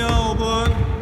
Melbourne.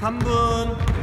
3분.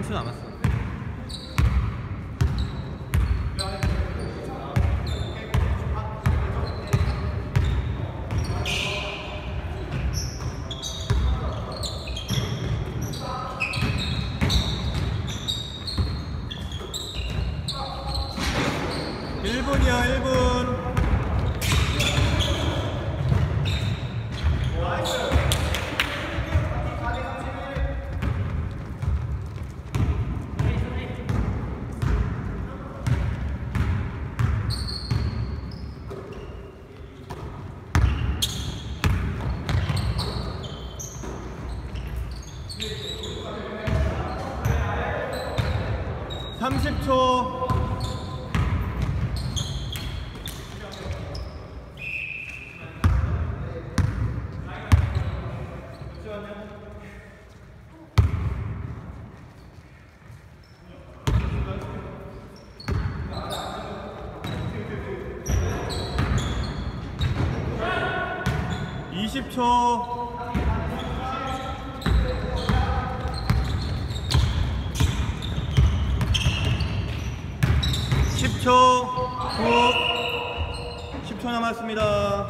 1분 30초 남았어. 일분이요일분 삼십 초. 이십 초 십 10초 9 10초 남았습니다.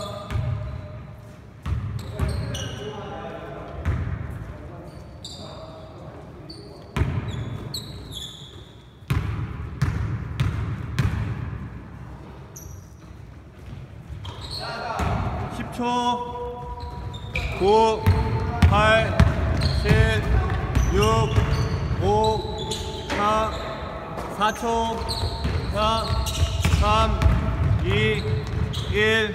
십초 9, 8, 7, 6, 5, 4, 4초, 4, 3, 2,